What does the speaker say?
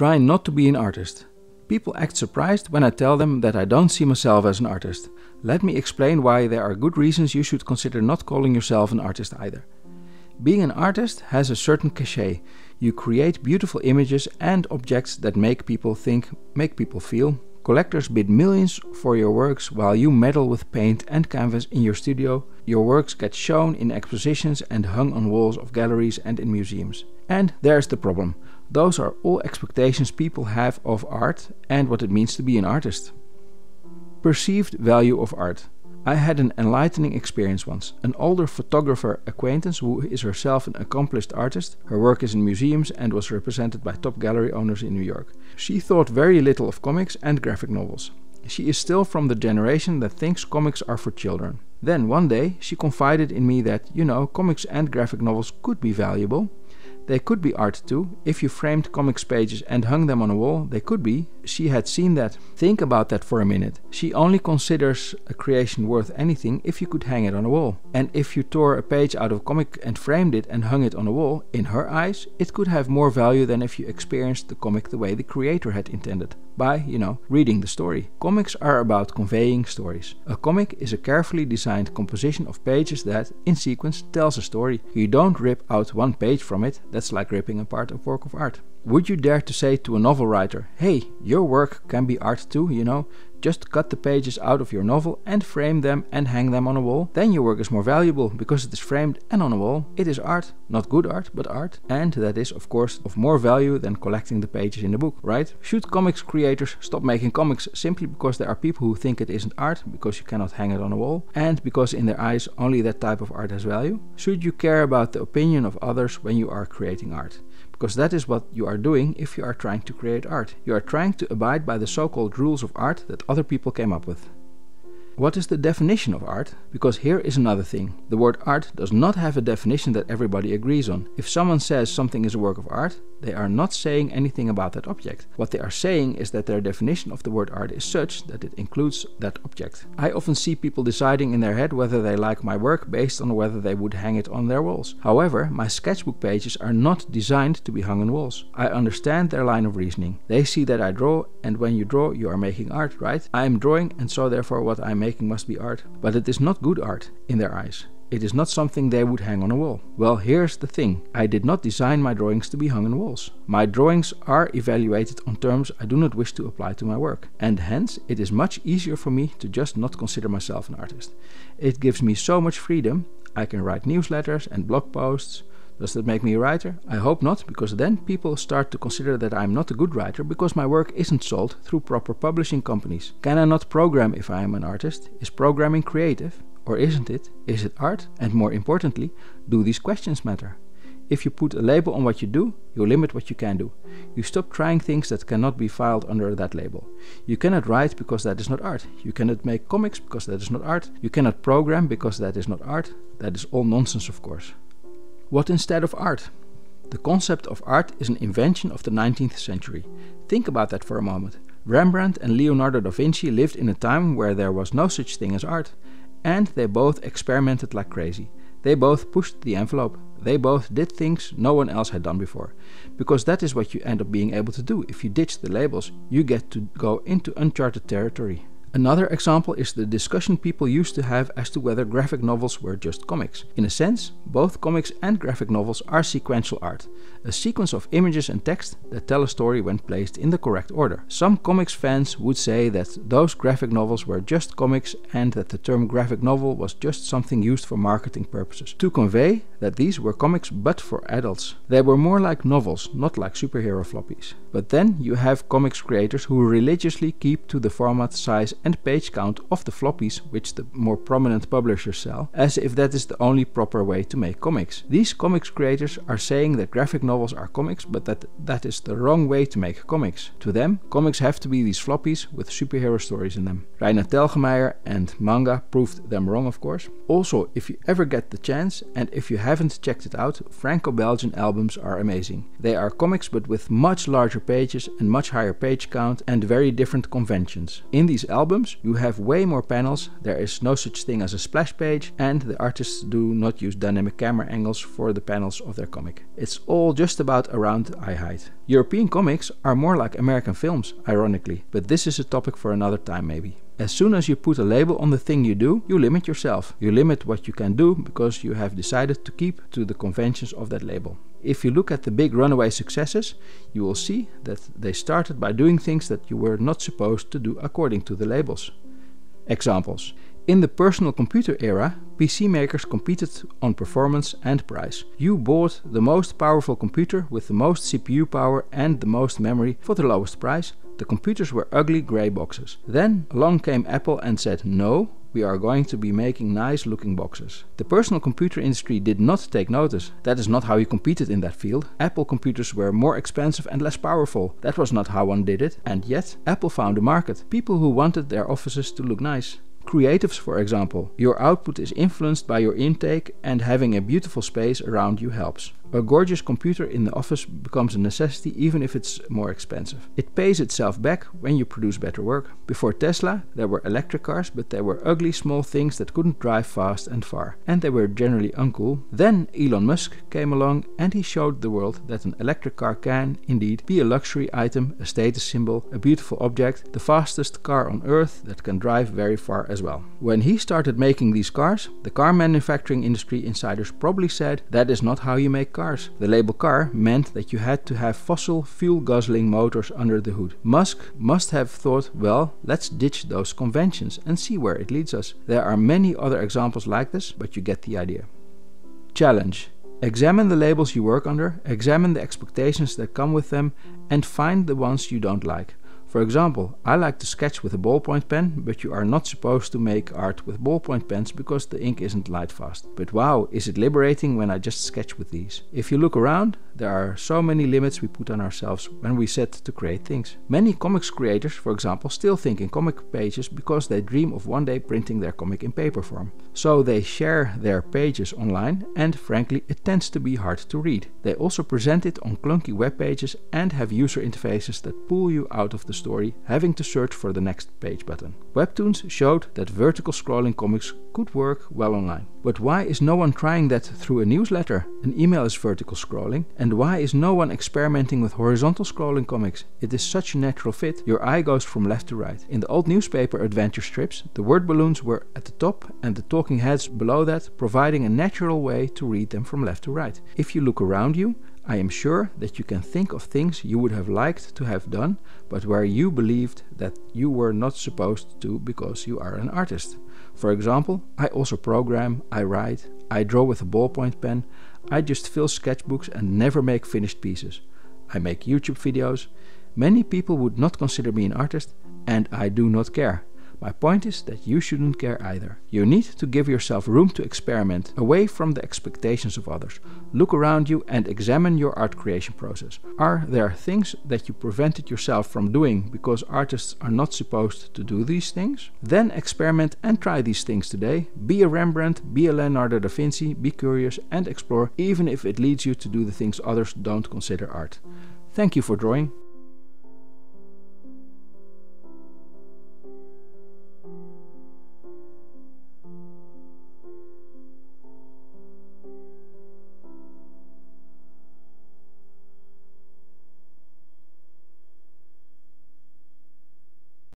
try not to be an artist. People act surprised when I tell them that I don't see myself as an artist. Let me explain why there are good reasons you should consider not calling yourself an artist either. Being an artist has a certain cachet. You create beautiful images and objects that make people think, make people feel. Collectors bid millions for your works while you meddle with paint and canvas in your studio. Your works get shown in expositions and hung on walls of galleries and in museums. And there's the problem. Those are all expectations people have of art and what it means to be an artist. Perceived value of art. I had an enlightening experience once. An older photographer acquaintance who is herself an accomplished artist, her work is in museums and was represented by top gallery owners in New York. She thought very little of comics and graphic novels. She is still from the generation that thinks comics are for children. Then one day she confided in me that, you know, comics and graphic novels could be valuable, they could be art too. If you framed comics pages and hung them on a wall, they could be. She had seen that. Think about that for a minute. She only considers a creation worth anything if you could hang it on a wall. And if you tore a page out of a comic and framed it and hung it on a wall, in her eyes, it could have more value than if you experienced the comic the way the creator had intended by, you know, reading the story. Comics are about conveying stories. A comic is a carefully designed composition of pages that, in sequence, tells a story. You don't rip out one page from it, that's like ripping apart a work of art. Would you dare to say to a novel writer, hey, your work can be art too, you know? Just cut the pages out of your novel and frame them and hang them on a wall. Then your work is more valuable because it is framed and on a wall. It is art, not good art, but art. And that is, of course, of more value than collecting the pages in the book, right? Should comics creators stop making comics simply because there are people who think it isn't art because you cannot hang it on a wall and because in their eyes only that type of art has value? Should you care about the opinion of others when you are creating art? Because that is what you are doing if you are trying to create art. You are trying to abide by the so-called rules of art that other people came up with. What is the definition of art? Because here is another thing. The word art does not have a definition that everybody agrees on. If someone says something is a work of art, they are not saying anything about that object. What they are saying is that their definition of the word art is such that it includes that object. I often see people deciding in their head whether they like my work based on whether they would hang it on their walls. However, my sketchbook pages are not designed to be hung on walls. I understand their line of reasoning. They see that I draw, and when you draw, you are making art, right? I am drawing, and so therefore what I am making must be art. But it is not good art in their eyes. It is not something they would hang on a wall. Well, here's the thing. I did not design my drawings to be hung on walls. My drawings are evaluated on terms I do not wish to apply to my work. And hence, it is much easier for me to just not consider myself an artist. It gives me so much freedom. I can write newsletters and blog posts. Does that make me a writer? I hope not, because then people start to consider that I'm not a good writer because my work isn't sold through proper publishing companies. Can I not program if I am an artist? Is programming creative? Or isn't it? Is it art? And more importantly, do these questions matter? If you put a label on what you do, you limit what you can do. You stop trying things that cannot be filed under that label. You cannot write because that is not art. You cannot make comics because that is not art. You cannot program because that is not art. That is all nonsense, of course. What instead of art? The concept of art is an invention of the 19th century. Think about that for a moment. Rembrandt and Leonardo da Vinci lived in a time where there was no such thing as art. And they both experimented like crazy. They both pushed the envelope. They both did things no one else had done before. Because that is what you end up being able to do. If you ditch the labels, you get to go into uncharted territory. Another example is the discussion people used to have as to whether graphic novels were just comics. In a sense, both comics and graphic novels are sequential art, a sequence of images and text that tell a story when placed in the correct order. Some comics fans would say that those graphic novels were just comics and that the term graphic novel was just something used for marketing purposes, to convey that these were comics but for adults. They were more like novels, not like superhero floppies. But then you have comics creators who religiously keep to the format, size and page count of the floppies which the more prominent publishers sell, as if that is the only proper way to make comics. These comics creators are saying that graphic novels are comics, but that that is the wrong way to make comics. To them, comics have to be these floppies with superhero stories in them. Raina Telgemeier and manga proved them wrong, of course. Also, if you ever get the chance, and if you haven't checked it out, Franco-Belgian albums are amazing. They are comics but with much larger pages and much higher page count and very different conventions. In these albums, albums, you have way more panels, there is no such thing as a splash page, and the artists do not use dynamic camera angles for the panels of their comic. It's all just about around eye height. European comics are more like American films, ironically, but this is a topic for another time maybe. As soon as you put a label on the thing you do, you limit yourself. You limit what you can do because you have decided to keep to the conventions of that label. If you look at the big runaway successes, you will see that they started by doing things that you were not supposed to do according to the labels. Examples in the personal computer era, PC makers competed on performance and price. You bought the most powerful computer with the most CPU power and the most memory for the lowest price. The computers were ugly grey boxes. Then along came Apple and said no, we are going to be making nice looking boxes. The personal computer industry did not take notice. That is not how you competed in that field. Apple computers were more expensive and less powerful. That was not how one did it. And yet, Apple found a market. People who wanted their offices to look nice. Creatives, for example. Your output is influenced by your intake and having a beautiful space around you helps. A gorgeous computer in the office becomes a necessity even if it's more expensive. It pays itself back when you produce better work. Before Tesla, there were electric cars, but they were ugly small things that couldn't drive fast and far, and they were generally uncool. Then Elon Musk came along and he showed the world that an electric car can, indeed, be a luxury item, a status symbol, a beautiful object, the fastest car on earth that can drive very far as well. When he started making these cars, the car manufacturing industry insiders probably said that is not how you make cars cars. The label car meant that you had to have fossil fuel guzzling motors under the hood. Musk must have thought, well, let's ditch those conventions and see where it leads us. There are many other examples like this, but you get the idea. Challenge. Examine the labels you work under, examine the expectations that come with them, and find the ones you don't like. For example, I like to sketch with a ballpoint pen, but you are not supposed to make art with ballpoint pens because the ink isn't light fast. But wow, is it liberating when I just sketch with these. If you look around, there are so many limits we put on ourselves when we set to create things. Many comics creators, for example, still think in comic pages because they dream of one day printing their comic in paper form. So they share their pages online and frankly it tends to be hard to read. They also present it on clunky web pages and have user interfaces that pull you out of the story, having to search for the next page button. Webtoons showed that vertical scrolling comics could work well online. But why is no one trying that through a newsletter? An email is vertical scrolling. And why is no one experimenting with horizontal scrolling comics? It is such a natural fit. Your eye goes from left to right. In the old newspaper adventure strips, the word balloons were at the top and the talking heads below that, providing a natural way to read them from left to right. If you look around you, I am sure that you can think of things you would have liked to have done, but where you believed that you were not supposed to because you are an artist. For example, I also program, I write, I draw with a ballpoint pen, I just fill sketchbooks and never make finished pieces. I make YouTube videos. Many people would not consider me an artist, and I do not care. My point is that you shouldn't care either. You need to give yourself room to experiment, away from the expectations of others. Look around you and examine your art creation process. Are there things that you prevented yourself from doing because artists are not supposed to do these things? Then experiment and try these things today. Be a Rembrandt, be a Leonardo da Vinci, be curious and explore, even if it leads you to do the things others don't consider art. Thank you for drawing.